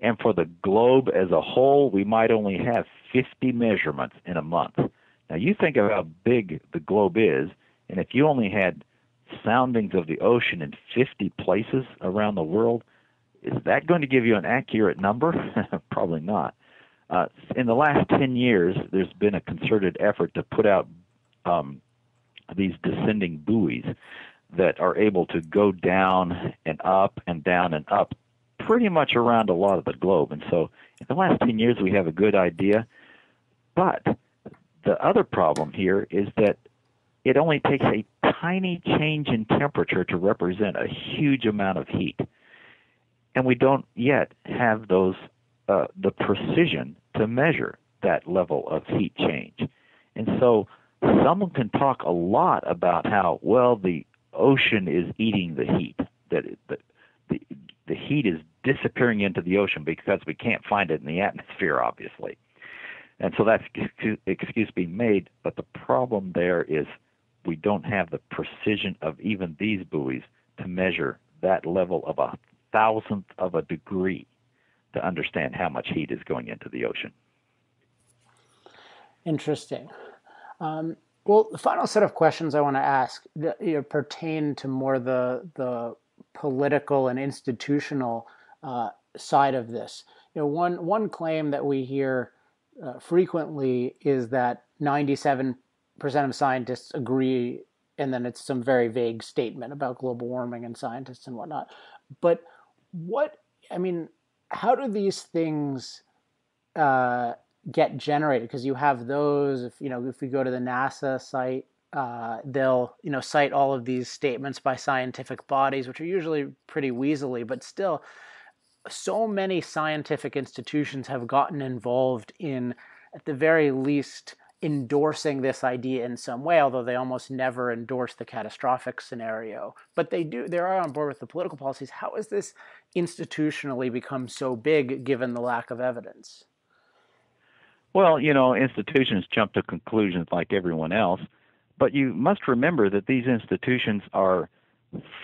and for the globe as a whole, we might only have 50 measurements in a month. Now, you think of how big the globe is, and if you only had soundings of the ocean in 50 places around the world, is that going to give you an accurate number? *laughs* Probably not. Uh, in the last 10 years, there's been a concerted effort to put out um, these descending buoys that are able to go down and up and down and up pretty much around a lot of the globe. And so in the last 10 years, we have a good idea. But the other problem here is that it only takes a tiny change in temperature to represent a huge amount of heat. And we don't yet have those uh, the precision to measure that level of heat change. And so someone can talk a lot about how well the ocean is eating the heat. That the, the the heat is disappearing into the ocean because we can't find it in the atmosphere, obviously. And so that's excuse being made. But the problem there is we don't have the precision of even these buoys to measure that level of a thousandth of a degree to understand how much heat is going into the ocean. Interesting. Um, well, the final set of questions I want to ask you know, pertain to more the the political and institutional uh, side of this. You know, one one claim that we hear uh, frequently is that 97% of scientists agree, and then it's some very vague statement about global warming and scientists and whatnot. But what I mean, how do these things uh, get generated? Because you have those if you know if we go to the nasa site uh, they'll you know cite all of these statements by scientific bodies which are usually pretty weaselly but still so many scientific institutions have gotten involved in at the very least endorsing this idea in some way although they almost never endorse the catastrophic scenario. But they do they are on board with the political policies. How is this institutionally become so big given the lack of evidence well, you know, institutions jump to conclusions like everyone else, but you must remember that these institutions are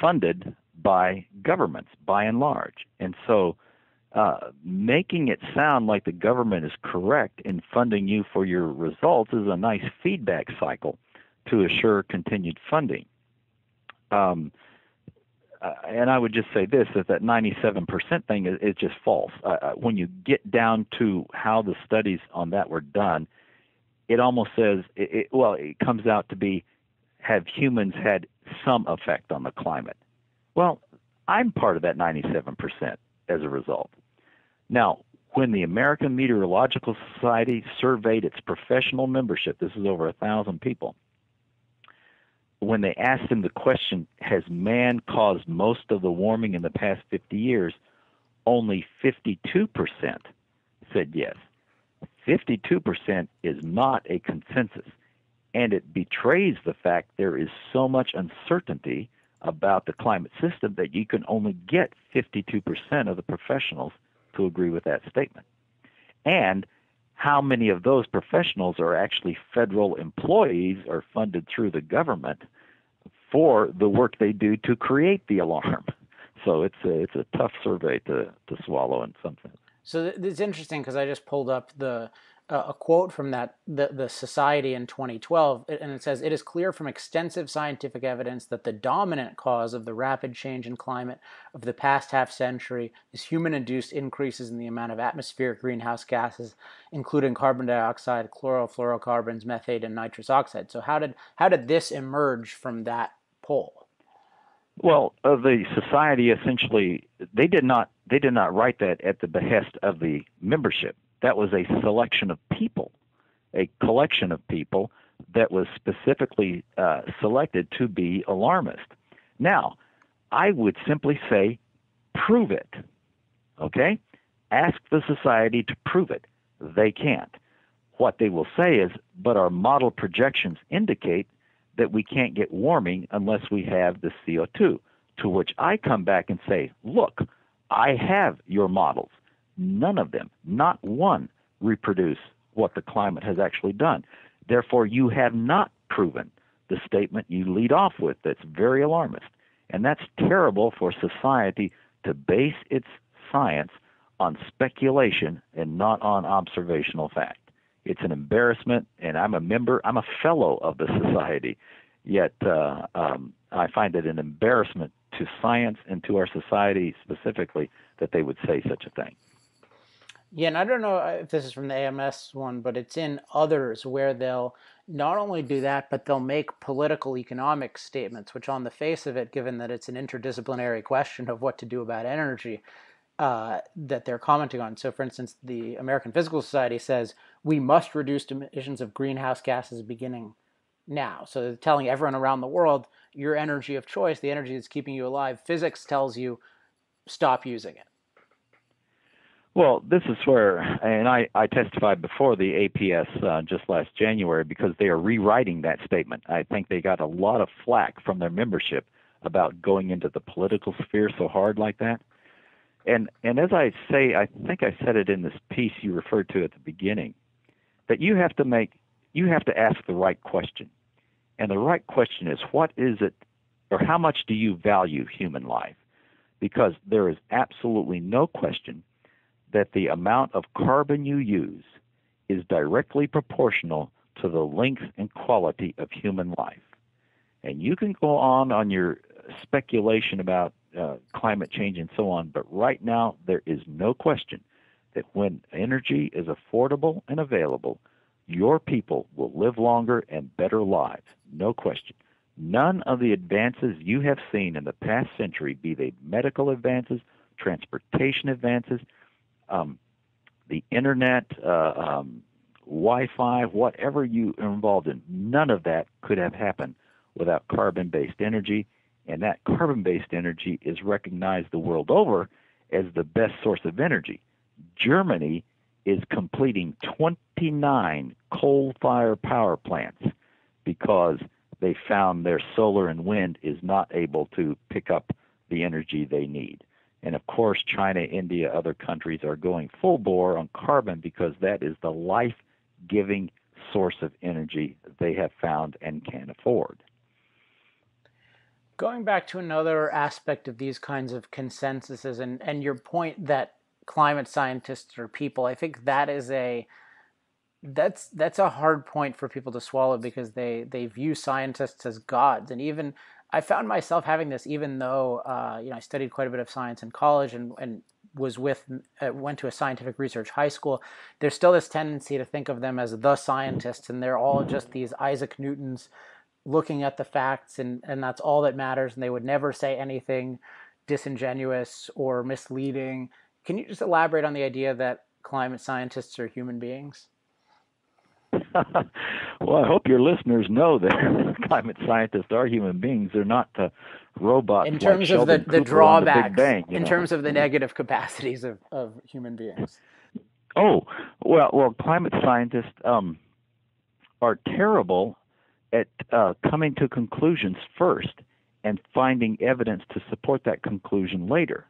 funded by governments by and large. And so uh, making it sound like the government is correct in funding you for your results is a nice feedback cycle to assure continued funding. Um, uh, and I would just say this: that that 97% thing is, is just false. Uh, uh, when you get down to how the studies on that were done, it almost says, it, it, well, it comes out to be, have humans had some effect on the climate? Well, I'm part of that 97% as a result. Now, when the American Meteorological Society surveyed its professional membership, this is over a thousand people, when they asked him the question, has man caused most of the warming in the past 50 years? Only 52% said yes. 52% is not a consensus, and it betrays the fact there is so much uncertainty about the climate system that you can only get 52% of the professionals to agree with that statement. And how many of those professionals are actually federal employees or funded through the government for the work they do to create the alarm. So it's a, it's a tough survey to, to swallow in some sense. So it's interesting because I just pulled up the a quote from that the, the society in 2012 and it says it is clear from extensive scientific evidence that the dominant cause of the rapid change in climate of the past half century is human induced increases in the amount of atmospheric greenhouse gases including carbon dioxide chlorofluorocarbons methane and nitrous oxide so how did how did this emerge from that poll well, uh, the society essentially they did not they did not write that at the behest of the membership. That was a selection of people, a collection of people that was specifically uh, selected to be alarmist. Now, I would simply say, prove it. Okay? Ask the society to prove it. They can't. What they will say is, but our model projections indicate that we can't get warming unless we have the CO2. To which I come back and say, look, I have your models. None of them, not one, reproduce what the climate has actually done. Therefore, you have not proven the statement you lead off with that's very alarmist. And that's terrible for society to base its science on speculation and not on observational fact. It's an embarrassment, and I'm a member, I'm a fellow of the society. Yet uh, um, I find it an embarrassment to science and to our society specifically that they would say such a thing. Yeah, and I don't know if this is from the AMS one, but it's in others where they'll not only do that, but they'll make political economic statements, which, on the face of it, given that it's an interdisciplinary question of what to do about energy, uh, that they're commenting on. So, for instance, the American Physical Society says we must reduce emissions of greenhouse gases beginning now. So, they're telling everyone around the world your energy of choice, the energy that's keeping you alive, physics tells you stop using it. Well, this is where, and I, I testified before the APS uh, just last January because they are rewriting that statement. I think they got a lot of flack from their membership about going into the political sphere so hard like that. And and as I say, I think I said it in this piece you referred to at the beginning, that you have to make you have to ask the right question. And the right question is what is it or how much do you value human life? Because there is absolutely no question that the amount of carbon you use is directly proportional to the length and quality of human life. And you can go on on your speculation about uh, climate change and so on. But right now, there is no question that when energy is affordable and available, your people will live longer and better lives. No question. None of the advances you have seen in the past century, be they medical advances, transportation advances, um, the internet, uh, um, Wi Fi, whatever you are involved in, none of that could have happened without carbon based energy and that carbon based energy is recognized the world over as the best source of energy. Germany is completing 29 coal fired power plants because they found their solar and wind is not able to pick up the energy they need. And of course, China, India, other countries are going full bore on carbon because that is the life giving source of energy they have found and can afford. Going back to another aspect of these kinds of consensuses and, and your point that climate scientists are people, I think that is a that's that's a hard point for people to swallow because they they view scientists as gods and even I found myself having this, even though uh, you know I studied quite a bit of science in college and, and was with uh, went to a scientific research high school. There's still this tendency to think of them as the scientists, and they're all just these Isaac Newtons looking at the facts, and and that's all that matters. And they would never say anything disingenuous or misleading. Can you just elaborate on the idea that climate scientists are human beings? *laughs* well, I hope your listeners know that *laughs* climate scientists are human beings. They're not uh, robots. In terms like of the, the drawbacks, the Bang, in know? terms of the negative capacities of, of human beings. Oh, well, well, climate scientists um, are terrible at uh, coming to conclusions first and finding evidence to support that conclusion later.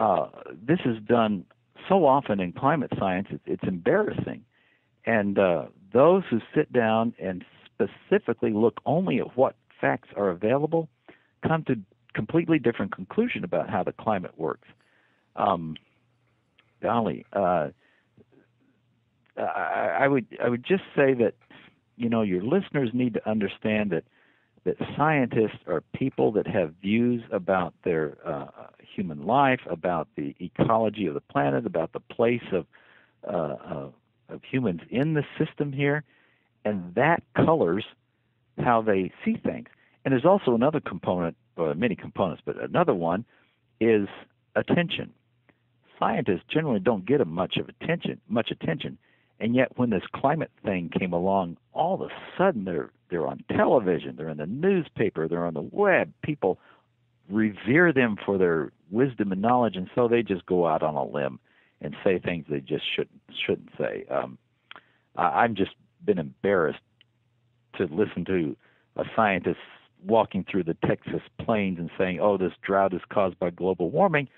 Uh, this is done so often in climate science, it's, it's embarrassing. And uh, those who sit down and specifically look only at what facts are available come to completely different conclusion about how the climate works. Um, golly, uh, I, I would I would just say that you know your listeners need to understand that that scientists are people that have views about their uh, human life, about the ecology of the planet, about the place of uh, of humans in the system here, and that colors how they see things. And there's also another component, or many components, but another one is attention. Scientists generally don't get much of attention, much attention, and yet when this climate thing came along, all of a sudden they're they're on television, they're in the newspaper, they're on the web. People revere them for their wisdom and knowledge, and so they just go out on a limb and say things they just shouldn't shouldn't say. Um, I, I've just been embarrassed to listen to a scientist walking through the Texas plains and saying, "Oh, this drought is caused by global warming,"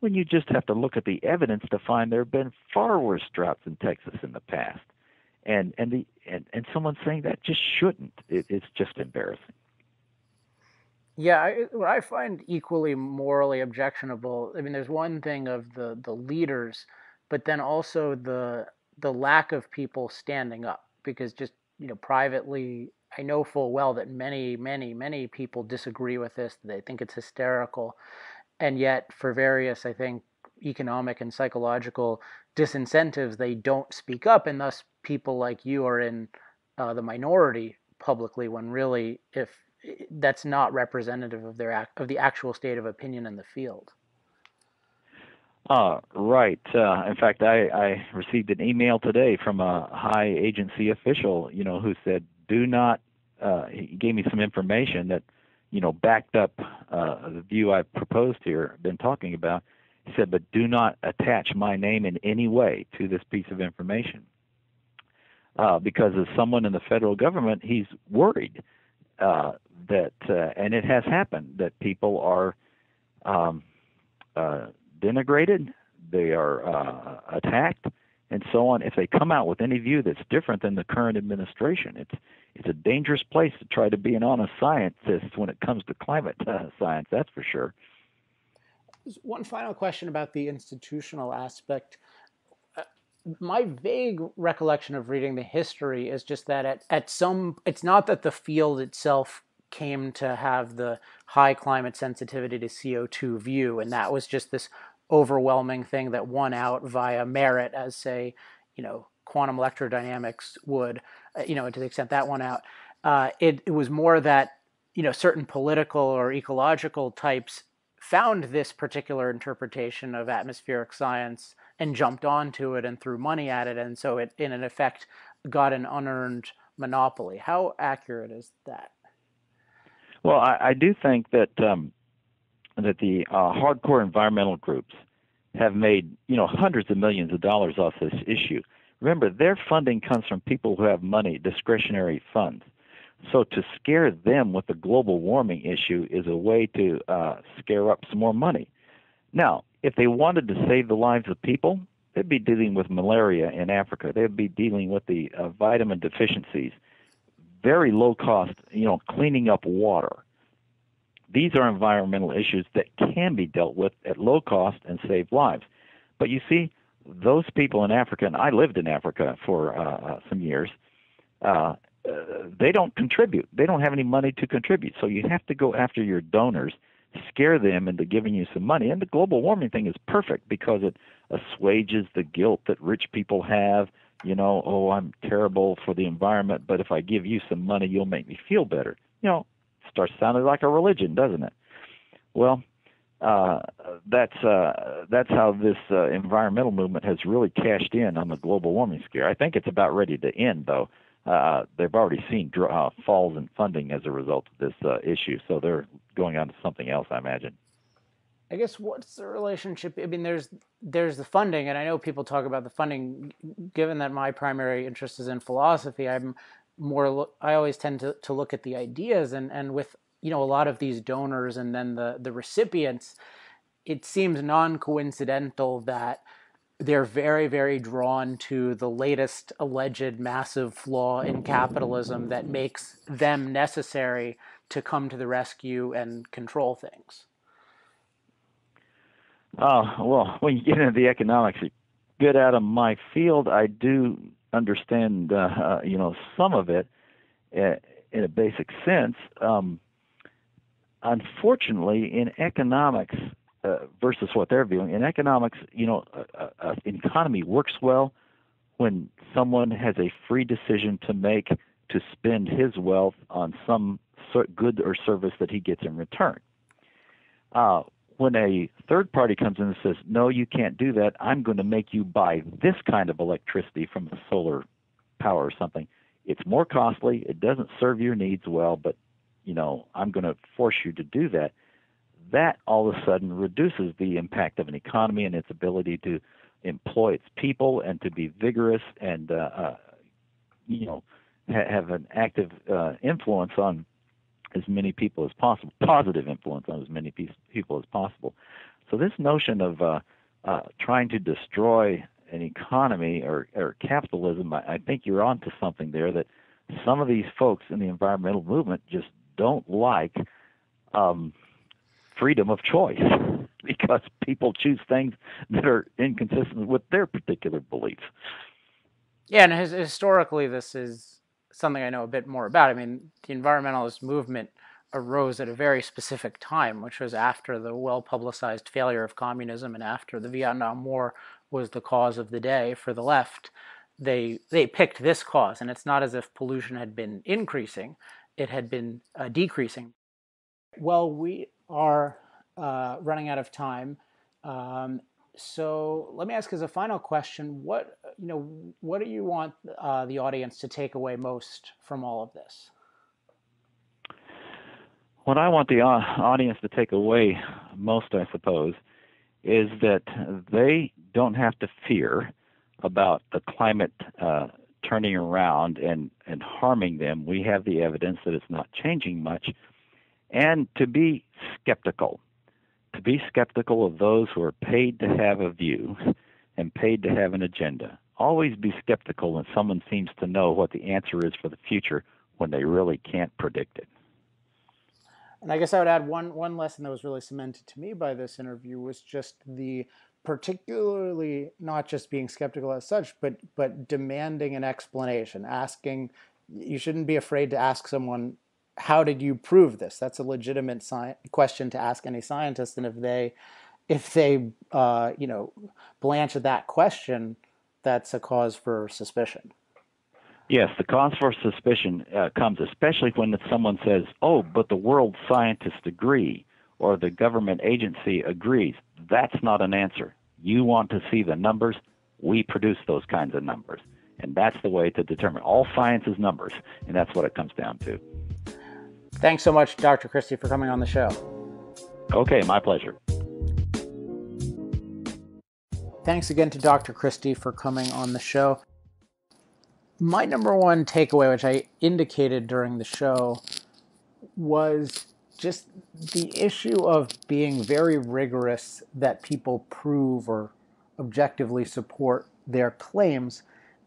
when you just have to look at the evidence to find there have been far worse droughts in Texas in the past. And and the and, and someone saying that just shouldn't. It, it's just embarrassing. Yeah, I, what I find equally morally objectionable. I mean, there's one thing of the the leaders, but then also the the lack of people standing up because just you know privately I know full well that many, many, many people disagree with this. They think it's hysterical. And yet, for various, I think, economic and psychological disincentives, they don't speak up. And thus, people like you are in uh, the minority publicly when really, if that's not representative of their of the actual state of opinion in the field. Uh, right. Uh, in fact, I, I received an email today from a high agency official, you know, who said, "Do not." Uh, he gave me some information that, you know, backed up uh, the view I've proposed here, been talking about. He said, "But do not attach my name in any way to this piece of information." Uh, because as someone in the federal government, he's worried uh, that, uh, and it has happened, that people are um, uh, denigrated, they are uh, attacked, and so on. If they come out with any view that's different than the current administration, it's it's a dangerous place to try to be an honest scientist when it comes to climate uh, science. That's for sure. One final question about the institutional aspect. Uh, my vague recollection of reading the history is just that at, at some, it's not that the field itself came to have the high climate sensitivity to CO2 view, and that was just this overwhelming thing that won out via merit, as say, you know, quantum electrodynamics would, uh, you know, to the extent that won out. Uh, it, it was more that, you know, certain political or ecological types found this particular interpretation of atmospheric science and jumped onto it and threw money at it, and so it, in an effect, got an unearned monopoly. How accurate is that? Well, I, I do think that um, that the uh, hardcore environmental groups have made you know hundreds of millions of dollars off this issue. Remember, their funding comes from people who have money, discretionary funds. So to scare them with the global warming issue is a way to uh, scare up some more money. Now, if they wanted to save the lives of people, they'd be dealing with malaria in Africa. They'd be dealing with the uh, vitamin deficiencies, very low cost, you know, cleaning up water. These are environmental issues that can be dealt with at low cost and save lives. But you see, those people in Africa, and I lived in Africa for uh, some years, uh, uh, they don't contribute. They don't have any money to contribute. So you have to go after your donors, scare them into giving you some money. And the global warming thing is perfect because it assuages the guilt that rich people have. You know, oh, I'm terrible for the environment, but if I give you some money, you'll make me feel better. You know, starts sounding like a religion, doesn't it? Well, uh, that's uh, that's how this uh, environmental movement has really cashed in on the global warming scare. I think it's about ready to end, though. Uh, they've already seen uh, falls in funding as a result of this uh, issue, so they're going on to something else, I imagine. I guess what's the relationship? I mean, there's there's the funding, and I know people talk about the funding. Given that my primary interest is in philosophy, I'm more. I always tend to, to look at the ideas, and and with you know a lot of these donors and then the the recipients it seems non-coincidental that they're very very drawn to the latest alleged massive flaw in capitalism that makes them necessary to come to the rescue and control things oh well *laughs* when you get into the economics get out of my field i do understand uh, uh, you know some of it uh, in a basic sense um, unfortunately, in economics uh, versus what they're viewing, in economics, you know, an economy works well when someone has a free decision to make to spend his wealth on some good or service that he gets in return. Uh, when a third party comes in and says, "No, you can't do that. I'm going to make you buy this kind of electricity from solar power or something," it's more costly. It doesn't serve your needs well, but you know, I'm going to force you to do that, that all of a sudden reduces the impact of an economy and its ability to employ its people and to be vigorous and, uh, uh, you know, ha- have an active uh, influence on as many people as possible, positive influence on as many pe- people as possible. So this notion of uh, uh, trying to destroy an economy or, or capitalism, I, I think you're onto something there. That some of these folks in the environmental movement just don't like um, freedom of choice *laughs* because people choose things that are inconsistent with their particular beliefs. Yeah, and historically, this is something I know a bit more about. I mean, the environmentalist movement arose at a very specific time, which was after the well publicized failure of communism and after the Vietnam War was the cause of the day for the left. They, they picked this cause, and it's not as if pollution had been increasing it had been uh, decreasing. Well, we are uh, running out of time. Um, so let me ask as a final question: What you know, what do you want uh, the audience to take away most from all of this? What I want the audience to take away most, I suppose, is that they don't have to fear about the climate uh, turning around and, and harming them, we have the evidence that it's not changing much. And to be skeptical, to be skeptical of those who are paid to have a view and paid to have an agenda. Always be skeptical when someone seems to know what the answer is for the future when they really can't predict it. And I guess I would add one one lesson that was really cemented to me by this interview was just the particularly not just being skeptical as such, but but demanding an explanation, asking. You shouldn't be afraid to ask someone, "How did you prove this?" That's a legitimate sci- question to ask any scientist, and if they, if they, uh, you know, blanch at that question, that's a cause for suspicion. Yes, the cause for suspicion uh, comes especially when someone says, "Oh, but the world scientists agree." or the government agency agrees, that's not an answer. You want to see the numbers, we produce those kinds of numbers. And that's the way to determine. All science is numbers, and that's what it comes down to. Thanks so much, Dr. Christy, for coming on the show. Okay, my pleasure. Thanks again to Dr. Christy for coming on the show. My number one takeaway, which I indicated during the show, was just the issue of being very rigorous that people prove or objectively support their claims,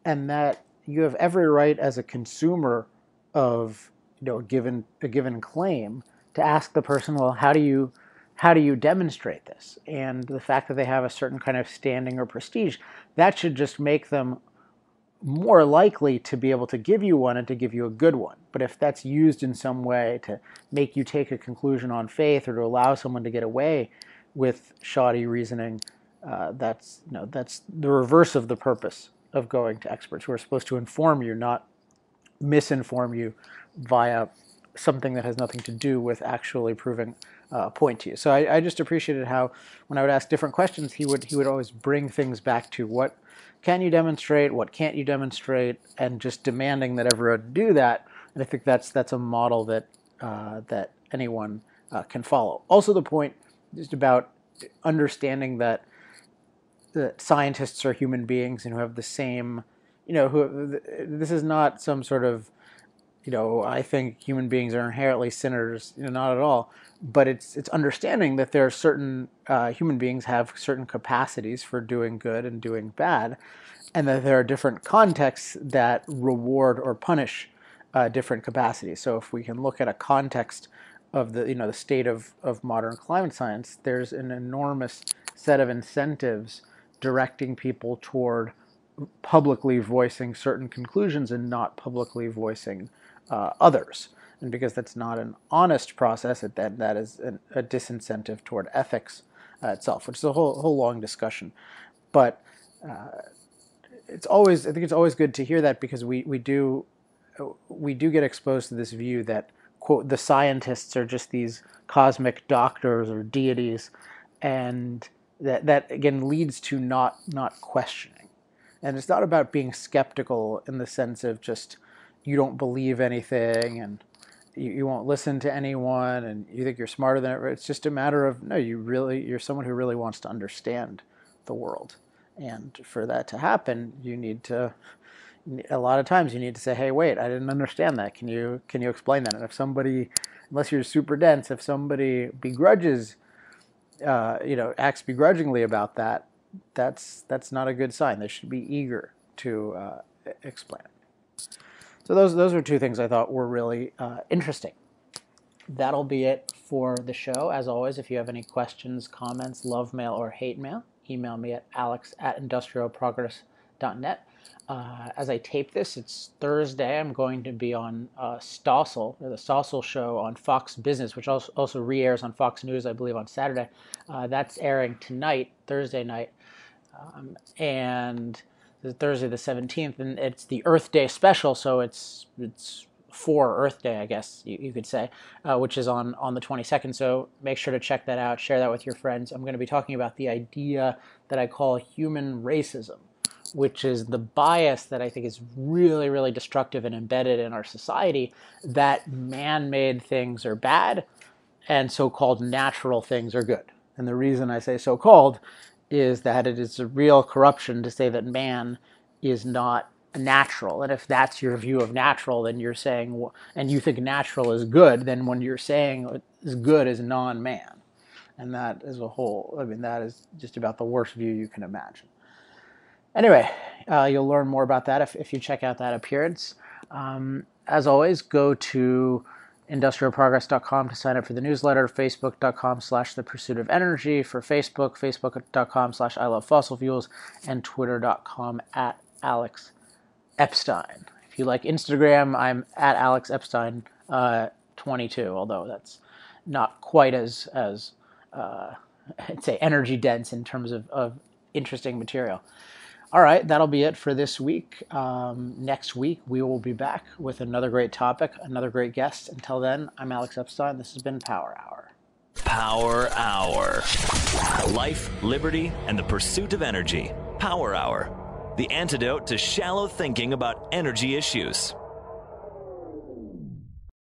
and that you have every right as a consumer of you know a given a given claim to ask the person, well, how do you how do you demonstrate this? And the fact that they have a certain kind of standing or prestige, that should just make them more likely to be able to give you one and to give you a good one. But if that's used in some way to make you take a conclusion on faith or to allow someone to get away with shoddy reasoning, uh, that's you know that's the reverse of the purpose of going to experts who are supposed to inform you, not misinform you via something that has nothing to do with actually proving uh, a point to you. So I, I just appreciated how when I would ask different questions, he would he would always bring things back to what can you demonstrate, what can't you demonstrate, and just demanding that everyone do that. And I think that's that's a model that uh, that anyone uh, can follow. Also, the point just about understanding that that scientists are human beings and who have the same, you know, who this is not some sort of, you know, I think human beings are inherently sinners, you know, not at all. But it's it's understanding that there are certain uh, human beings have certain capacities for doing good and doing bad, and that there are different contexts that reward or punish uh, different capacities. So if we can look at a context of the you know the state of, of modern climate science, there's an enormous set of incentives directing people toward publicly voicing certain conclusions and not publicly voicing uh, others. And because that's not an honest process, it, that, that is an, a disincentive toward ethics uh, itself, which is a whole, whole long discussion. But uh, it's always, I think it's always good to hear that because we, we do we do get exposed to this view that quote the scientists are just these cosmic doctors or deities and that that again leads to not not questioning. And it's not about being skeptical in the sense of just you don't believe anything and you, you won't listen to anyone and you think you're smarter than it. It's just a matter of no, you really you're someone who really wants to understand the world. And for that to happen, you need to a lot of times you need to say, "Hey, wait, I didn't understand that. Can you can you explain that?" And if somebody, unless you're super dense, if somebody begrudges uh, you know, acts begrudgingly about that, that's that's not a good sign. They should be eager to uh, explain it. So those those are two things I thought were really uh, interesting. That'll be it for the show. As always, if you have any questions, comments, love mail, or hate mail, email me at alex at industrialprogress.net. Uh, as I tape this, it's Thursday. I'm going to be on uh, Stossel, the Stossel show on Fox Business, which also, also re airs on Fox News, I believe, on Saturday. Uh, that's airing tonight, Thursday night. Um, and Thursday the 17th, and it's the Earth Day special, so it's it's for Earth Day, I guess you, you could say, uh, which is on on the 22nd. So make sure to check that out, share that with your friends. I'm going to be talking about the idea that I call human racism which is the bias that I think is really, really destructive and embedded in our society that man made things are bad and so called natural things are good. And the reason I say so called is that it is a real corruption to say that man is not natural. And if that's your view of natural, then you're saying, and you think natural is good, then when you're saying is good is non man. And that is a whole, I mean, that is just about the worst view you can imagine. Anyway, uh, you'll learn more about that if, if you check out that appearance. Um, as always, go to industrialprogress.com to sign up for the newsletter, facebook.com slash the pursuit of energy for Facebook, facebook.com slash I love fossil fuels, and twitter.com at Alex Epstein. If you like Instagram, I'm at Alex Epstein uh, 22, although that's not quite as, as uh, *laughs* I'd say, energy dense in terms of, of interesting material. All right, that'll be it for this week. Um, next week, we will be back with another great topic, another great guest. Until then, I'm Alex Epstein. This has been Power Hour. Power Hour. Life, liberty, and the pursuit of energy. Power Hour. The antidote to shallow thinking about energy issues.